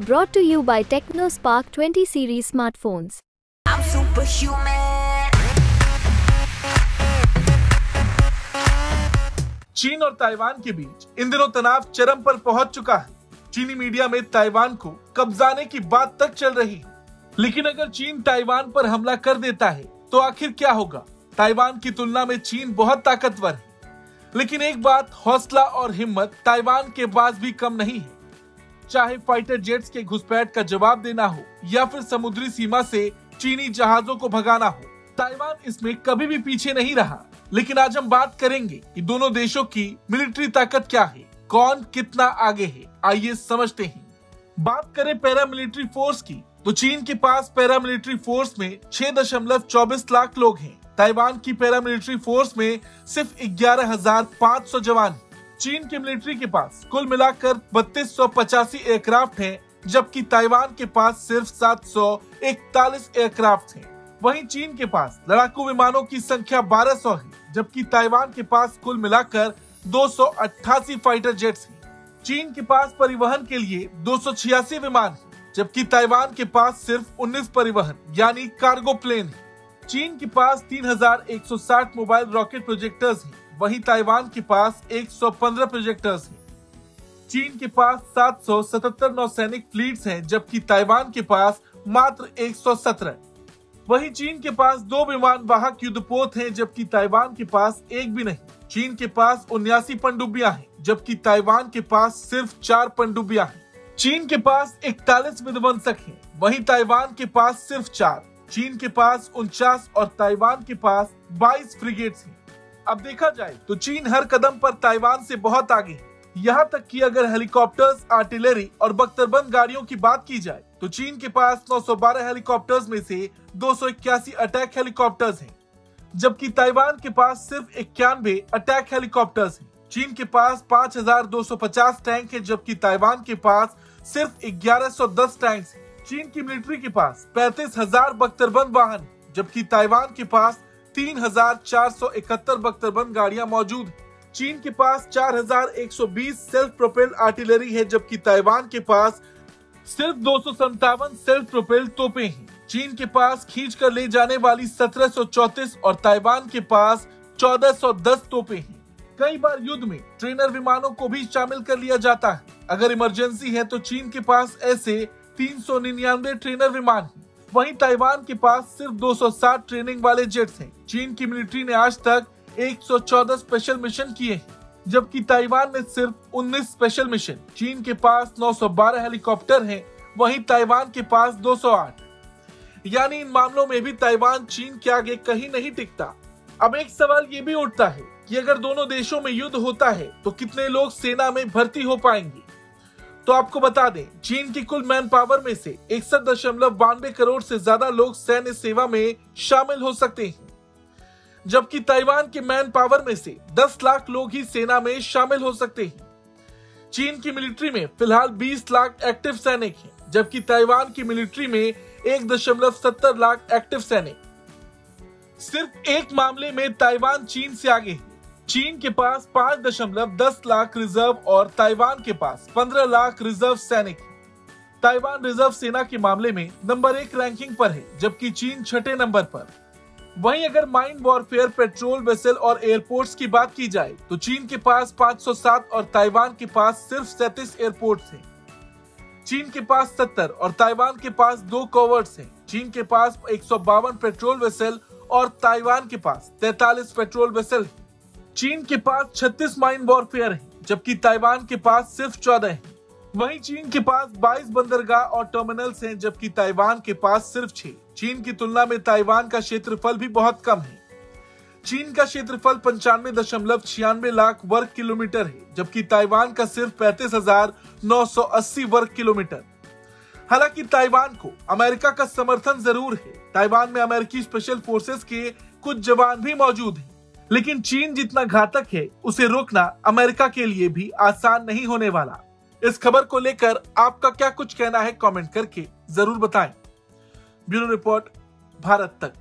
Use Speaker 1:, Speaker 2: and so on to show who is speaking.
Speaker 1: Brought to you by TechnoSpark 20 series smartphones.
Speaker 2: I'm superhuman.
Speaker 3: चीन और Taiwan के बीच इन दिनों तनाव चरम पर पहुँच चुका है। चीनी मीडिया में ताइवान को कब्जाने की बात तक चल रही है। लेकिन अगर चीन ताइवान पर हमला कर देता है तो आखिर क्या होगा? ताइवान की तुलना में चीन बहुत ताकतवर है। लेकिन एक बात हौसला और हिम्मत ताइवान के पास भी कम नहीं है। चाहे फाइटर जेट्स के घुसपैठ का जवाब देना हो, या फिर समुद्री सीमा से चीनी जहाजों को भगाना हो, ताइवान इसमें कभी भी पीछे नहीं रहा। लेकिन आज हम बात करेंगे कि दोनों देशों की मिलिट्री ताकत क्या है, कौन कितना आगे है, आइए समझते हैं। बात करें पैरा मिलिट्री फोर्स की तो चीन के पास पैरा मिलिट्री फोर्स में छह दशमलव चौबीस लाख लोग हैं। ताइवान की पैरामिलिट्री फोर्स में सिर्फ़ ग्यारह हज़ार पाँच सौ जवान चीन की मिलिट्री के पास कुल मिलाकर बत्तीस सौ पचासी एयरक्राफ्ट हैं जबकि ताइवान के पास सिर्फ़ सात सौ इकतालीस एयरक्राफ्ट हैं। वहीं चीन के पास लड़ाकू विमानों की संख्या 1200 है जबकि ताइवान के पास कुल मिलाकर दो सौ अट्ठासी फाइटर जेट्स हैं। चीन के पास परिवहन के लिए दो सौ छियासी विमान हैं जबकि ताइवान के पास सिर्फ़ 19 परिवहन यानी कार्गो प्लेन है। चीन के पास 3,160 मोबाइल रॉकेट प्रोजेक्टर्स हैं, वहीं ताइवान के पास 115 प्रोजेक्टर्स हैं। चीन के पास 777 नौसैनिक फ्लीट्स हैं, जबकि ताइवान के पास मात्र 117। वहीं चीन के पास दो विमान वाहक युद्धपोत हैं, जबकि ताइवान के पास एक भी नहीं चीन के पास उन्यासी पनडुब्बियाँ हैं, जबकि ताइवान के पास सिर्फ़ चार पनडुब्बियाँ हैं चीन के पास इकतालीस विध्वंसक हैं, वहीं ताइवान के पास सिर्फ़ चार चीन के पास उनचास और ताइवान के पास 22 फ्रिगेट्स हैं। अब देखा जाए तो चीन हर कदम पर ताइवान से बहुत आगे यहाँ तक कि अगर हेलीकॉप्टर्स आर्टिलरी और बख्तरबंद गाड़ियों की बात की जाए तो चीन के पास 912 हेलीकॉप्टर्स में से दो सौ इक्यासी अटैक हेलीकॉप्टर्स हैं जबकि ताइवान के पास सिर्फ़ इक्यानवे अटैक हेलीकॉप्टर्स हैं। चीन के पास 5,250 टैंक है जबकि ताइवान के पास सिर्फ़ 1110 टैंक हैं। चीन की मिलिट्री के पास पैंतीस हज़ार बख्तरबंद वाहन जबकि ताइवान के पास तीन हज़ार चार सौ इकहत्तर बख्तरबंद गाड़ियाँ मौजूद। चीन के पास चार हज़ार एक सौ बीस सेल्फ प्रोपेल्ड आर्टिलरी है, जबकि ताइवान के पास सिर्फ़ दो सेल्फ प्रोपेल्ड तोपे हैं। चीन के पास खींच कर ले जाने वाली सत्रह सौ चौतीस और ताइवान के पास चौदह सौ दस तोपे हैं। कई बार युद्ध में ट्रेनर विमानों को भी शामिल कर लिया जाता है। अगर इमरजेंसी है तो चीन के पास ऐसे तीन सौ निन्यानवे ट्रेनर विमान हैं। वहीं ताइवान के पास सिर्फ़ 260 ट्रेनिंग वाले जेट्स हैं। चीन की मिलिट्री ने आज तक 114 स्पेशल मिशन किए हैं, जबकि ताइवान ने सिर्फ़ 19 स्पेशल मिशन। चीन के पास 912 हेलीकॉप्टर हैं, वहीं ताइवान के पास 208 यानी इन मामलों में भी ताइवान, चीन के आगे कहीं नहीं टिकता। अब एक सवाल ये भी उठता है कि अगर दोनों देशों में युद्ध होता है तो कितने लोग सेना में भर्ती हो पाएँगे? तो आपको बता दें, चीन की कुल मैन पावर में से इकसठ दशमलव बानवे करोड़ से ज़्यादा लोग सैन्य सेवा में शामिल हो सकते हैं। जबकि ताइवान के मैन पावर में से 10 लाख लोग ही सेना में शामिल हो सकते हैं। चीन की मिलिट्री में फ़िलहाल 20 लाख एक्टिव सैनिक हैं, जबकि ताइवान की मिलिट्री में एक दशमलव सत्तर लाख एक्टिव सैनिक। सिर्फ़ एक मामले में ताइवान चीन से आगे है। चीन के पास पाँच दशमलव दस लाख रिज़र्व और ताइवान के पास पंद्रह लाख रिज़र्व सैनिक ताइवान रिज़र्व सेना के मामले में नंबर एक रैंकिंग पर है, जबकि चीन छठे नंबर पर वहीं अगर माइंड वॉरफेयर पेट्रोल वेसल और एयरपोर्ट्स की बात की जाए तो चीन के पास 507 और ताइवान के पास सिर्फ़ सैतीस एयरपोर्ट्स हैं। चीन के पास 70 और ताइवान के पास दो कवर्स हैं। चीन के पास एक सौ बावन पेट्रोल वेसल और ताइवान के पास 43 पेट्रोल वेसल है चीन के पास 36 माइन वॉरफेयर है, जबकि ताइवान के पास सिर्फ़ 14 है। वहीं चीन के पास 22 बंदरगाह और टर्मिनल्स हैं, जबकि ताइवान के पास सिर्फ़ छह। चीन की तुलना में ताइवान का क्षेत्रफल भी बहुत कम है। चीन का क्षेत्रफल पंचानवे दशमलव छियानवे लाख वर्ग किलोमीटर है, जबकि ताइवान का सिर्फ़ पैंतीस हज़ार नौ सौ अस्सी वर्ग किलोमीटर। हालाँकि ताइवान को अमेरिका का समर्थन ज़रूर है। ताइवान में अमेरिकी स्पेशल फोर्सेस के कुछ जवान भी मौजूद हैं। लेकिन चीन जितना घातक है, उसे रोकना अमेरिका के लिए भी आसान नहीं होने वाला। इस खबर को लेकर आपका क्या कुछ कहना है कमेंट करके ज़रूर बताएँ। ब्यूरो रिपोर्ट, भारत तक।